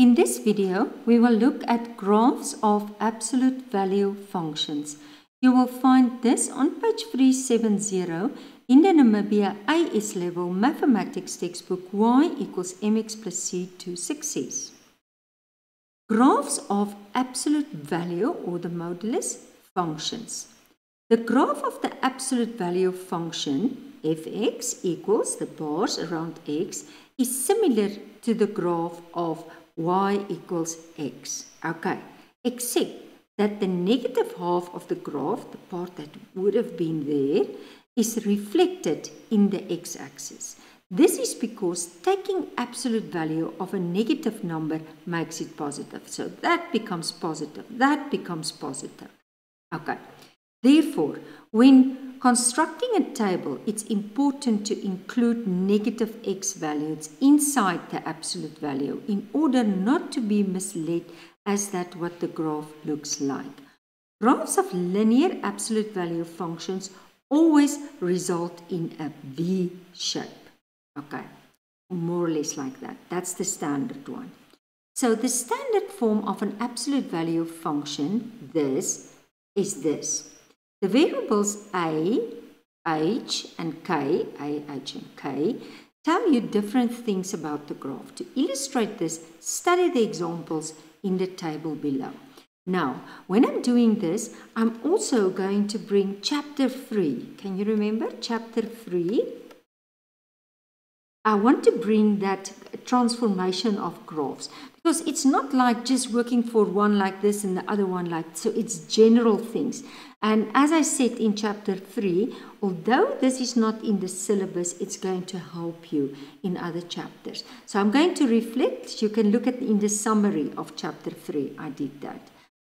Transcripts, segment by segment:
In this video, we will look at graphs of absolute value functions. You will find this on page 370 in the Namibia AS level mathematics textbook y equals mx plus c to success. Graphs of absolute value or the modulus functions. The graph of the absolute value function fx equals the bars around x is similar to the graph of y equals x. Okay, except that the negative half of the graph, the part that would have been there, is reflected in the x-axis. This is because taking absolute value of a negative number makes it positive. So that becomes positive, that becomes positive. Okay, therefore, when constructing a table, it's important to include negative x values inside the absolute value in order not to be misled as that what the graph looks like. Graphs of linear absolute value functions always result in a V shape. Okay, more or less like that. That's the standard one. So the standard form of an absolute value function, this, is this. The variables a, h, and k, a, h, and k, tell you different things about the graph. To illustrate this, study the examples in the table below. Now, when I'm doing this, I'm also going to bring chapter 3. Can you remember chapter 3? I want to bring that transformation of graphs because it's not like just working for one like this and the other one like so it's general things and as I said in chapter 3, although this is not in the syllabus, it's going to help you in other chapters. So I'm going to reflect. You can look at in the summary of chapter 3. I did that.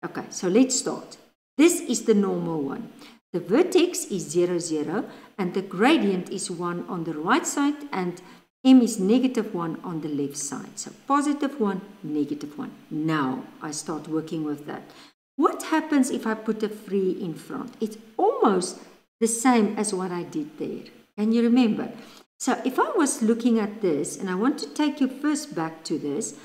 Okay, so let's start. This is the normal one. The vertex is 0, 0, and the gradient is 1 on the right side, and m is negative 1 on the left side. So positive 1, negative 1. Now I start working with that. What happens if I put a 3 in front? It's almost the same as what I did there. Can you remember? So if I was looking at this, and I want to take you first back to this,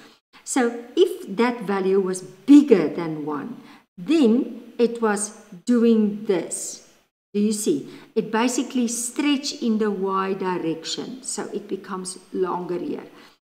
so if that value was bigger than 1, then it was doing this. Do you see? It basically stretched in the y direction, so it becomes longer here.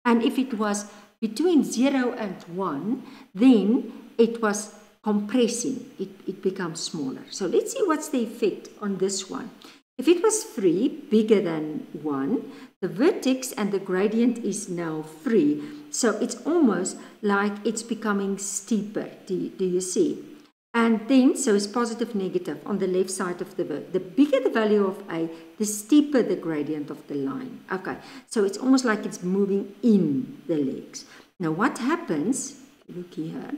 And if it was between 0 and 1, then it was compressing, it, it becomes smaller. So let's see what's the effect on this one. If it was 3, bigger than 1, the vertex and the gradient is now 3. So it's almost like it's becoming steeper. Do, do you see? And then, so it's positive, negative on the left side of the vertex. The bigger the value of A, the steeper the gradient of the line. Okay, so it's almost like it's moving in the legs. Now what happens, look here,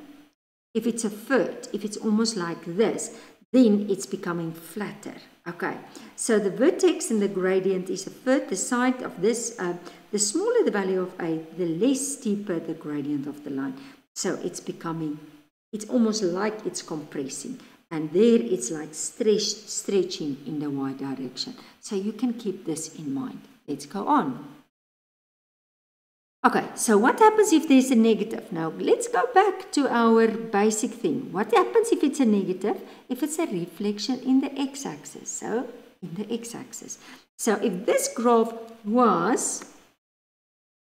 if it's a foot, if it's almost like this, then it's becoming flatter. Okay, so the vertex and the gradient is a foot. The side of this, uh, the smaller the value of A, the less steeper the gradient of the line. So it's becoming, it's almost like it's compressing. And there it's like stretched, stretching in the y direction. So you can keep this in mind. Let's go on. Okay, so what happens if there's a negative? Now, let's go back to our basic thing. What happens if it's a negative? If it's a reflection in the x-axis. So, in the x-axis. So, if this graph was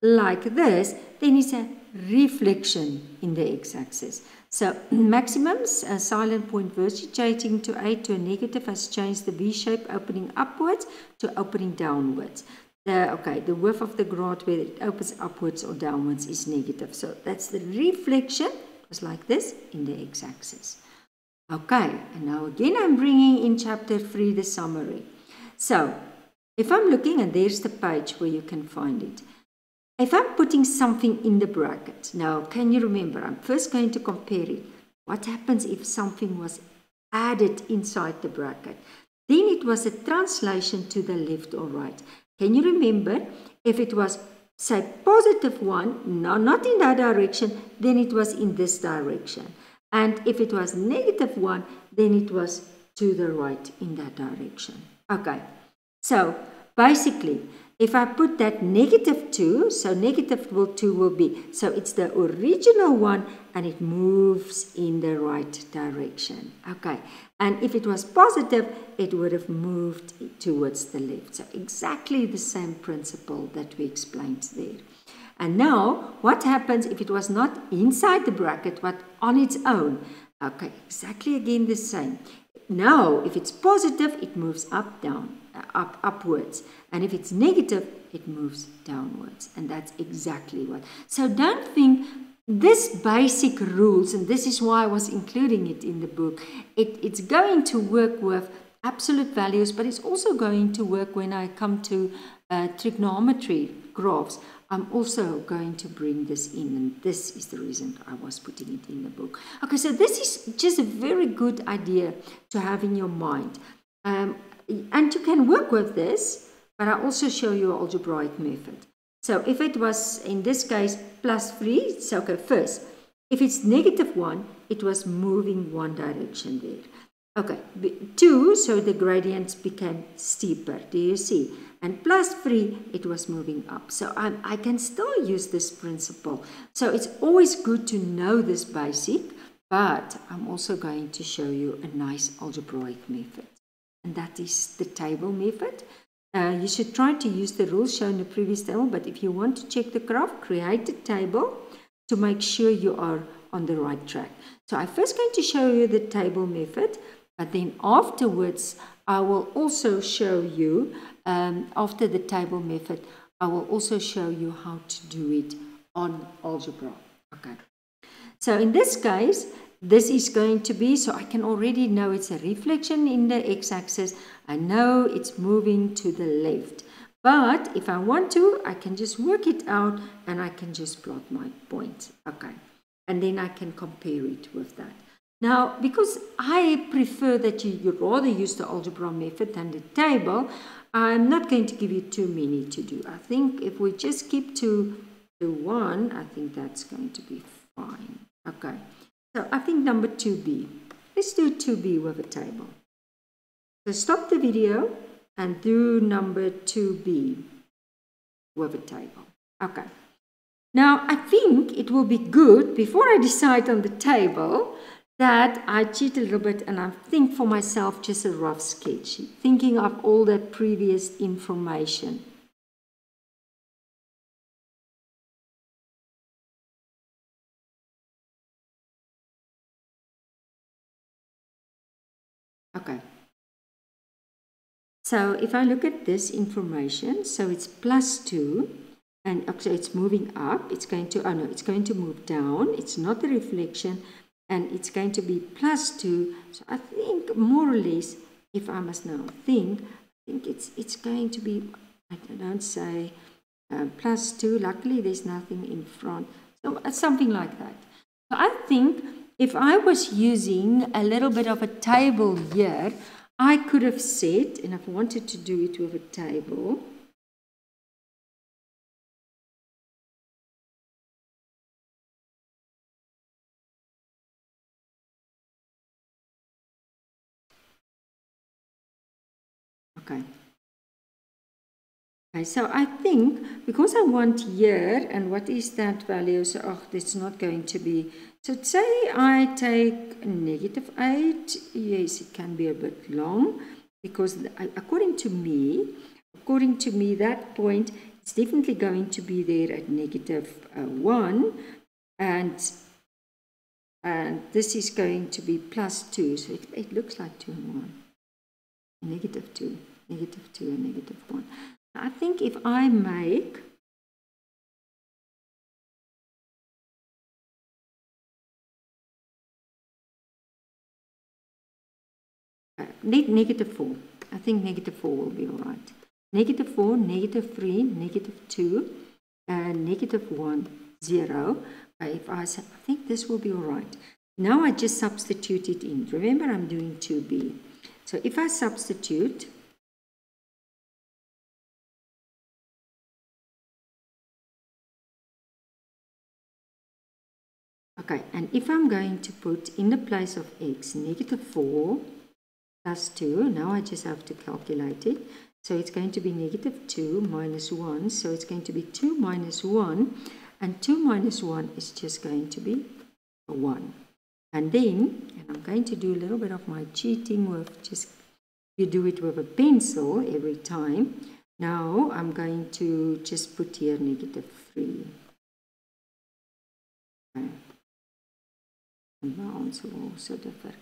like this, then it's a reflection in the x-axis. So, maximums, a silent point verticitating to A to a negative has changed the V shape opening upwards to opening downwards the, okay, the width of the graph whether it opens upwards or downwards is negative. So that's the reflection, just like this, in the x-axis. Okay, and now again I'm bringing in chapter 3 the summary. So, if I'm looking, and there's the page where you can find it. If I'm putting something in the bracket, now can you remember, I'm first going to compare it. What happens if something was added inside the bracket? Then it was a translation to the left or right. Can you remember if it was say positive 1, no, not in that direction, then it was in this direction. And if it was negative 1, then it was to the right in that direction. Okay, so basically, if I put that negative 2, so negative 2 will be, so it's the original one and it moves in the right direction. Okay, and if it was positive, it would have moved towards the left. So exactly the same principle that we explained there. And now, what happens if it was not inside the bracket, but on its own? Okay, exactly again the same. Now, if it's positive, it moves up, down, up, upwards. And if it's negative, it moves downwards. And that's exactly what. So don't think this basic rules, and this is why I was including it in the book, it, it's going to work with absolute values, but it's also going to work when I come to uh, trigonometry graphs. I'm also going to bring this in, and this is the reason I was putting it in the book. Okay, so this is just a very good idea to have in your mind. Um, and you can work with this, but I also show you algebraic method. So if it was, in this case, plus 3, so okay, first, if it's negative 1, it was moving one direction there. Okay, 2, so the gradients became steeper. Do you see? And plus 3, it was moving up. So I, I can still use this principle. So it's always good to know this basic, but I'm also going to show you a nice algebraic method. And that is the table method. Uh, you should try to use the rules shown in the previous table, but if you want to check the graph, create a table to make sure you are on the right track. So I'm first going to show you the table method. But then afterwards, I will also show you, um, after the table method, I will also show you how to do it on algebra. Okay. So in this case, this is going to be, so I can already know it's a reflection in the x-axis. I know it's moving to the left. But if I want to, I can just work it out and I can just plot my point. Okay. And then I can compare it with that. Now, because I prefer that you, you rather use the algebra method than the table, I'm not going to give you too many to do. I think if we just keep to, to one, I think that's going to be fine. Okay, so I think number 2b. Let's do 2b with a table. So stop the video and do number 2b with a table. Okay. Now, I think it will be good, before I decide on the table, that I cheat a little bit and I think for myself just a rough sketch, thinking of all that previous information. So if I look at this information, so it's plus 2, and actually it's moving up, it's going to, oh no, it's going to move down, it's not a reflection, and it's going to be plus 2. So I think more or less, if I must now think, I think it's, it's going to be, I don't say uh, plus 2. Luckily, there's nothing in front. So uh, something like that. So I think if I was using a little bit of a table here, I could have said, and I've wanted to do it with a table, Okay. Okay, so I think because I want year and what is that value? So, oh, it's not going to be. So, say I take negative 8. Yes, it can be a bit long because according to me, according to me, that point is definitely going to be there at negative, uh, 1. And and this is going to be plus 2. So, it, it looks like 2 and 1. Negative 2 negative 2 and negative 1. I think if I make negative 4, I think negative 4 will be all right. Negative 4, negative 3, negative 2, and negative 1, 0. If I, I think this will be all right. Now I just substitute it in. Remember, I'm doing 2b. So if I substitute Okay, and if I'm going to put in the place of x negative 4 plus 2, now I just have to calculate it. So it's going to be negative 2 minus 1. So it's going to be 2 minus 1. And 2 minus 1 is just going to be 1. And then, and I'm going to do a little bit of my cheating with just, you do it with a pencil every time. Now I'm going to just put here negative 3. And will also differ.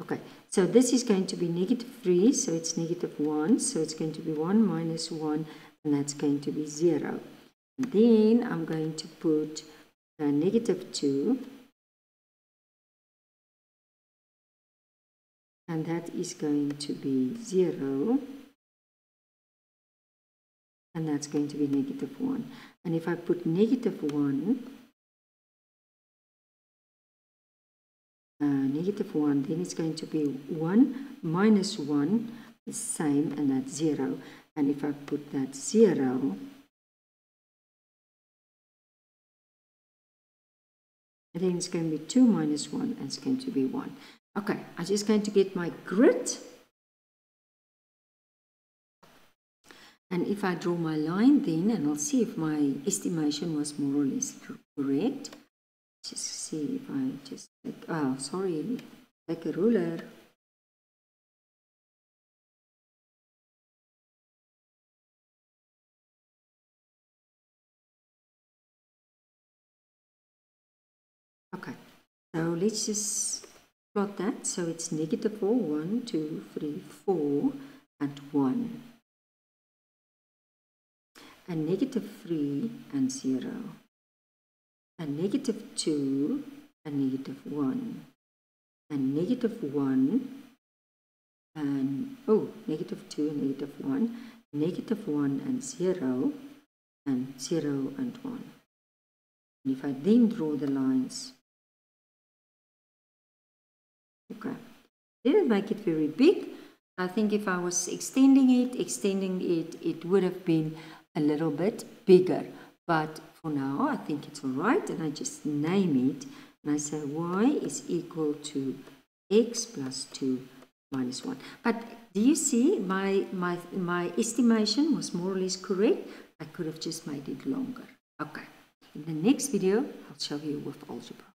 Okay, so this is going to be negative 3, so it's negative 1, so it's going to be 1 minus 1, and that's going to be 0. And then I'm going to put uh, negative 2, and that is going to be 0, and that's going to be negative 1. And if I put negative 1, Uh, negative 1, then it's going to be 1 minus 1 the same, and that's 0. And if I put that 0, then it's going to be 2 minus 1, and it's going to be 1. Okay, I'm just going to get my grid. And if I draw my line then, and I'll see if my estimation was more or less correct, just see if I just like, oh, sorry, like a ruler. Okay, so let's just plot that. So it's negative 4, 1, 2, 3, 4, and 1. And negative 3 and 0 and negative 2 a negative 1 a negative 1 and oh negative 2 and negative 1 negative 1 and 0 and 0 and 1 and if I then draw the lines okay. Didn't make it very big? I think if I was extending it extending it it would have been a little bit bigger but for now, I think it's all right, and I just name it, and I say y is equal to x plus 2 minus 1. But do you see my, my, my estimation was more or less correct? I could have just made it longer. Okay, in the next video, I'll show you with algebra.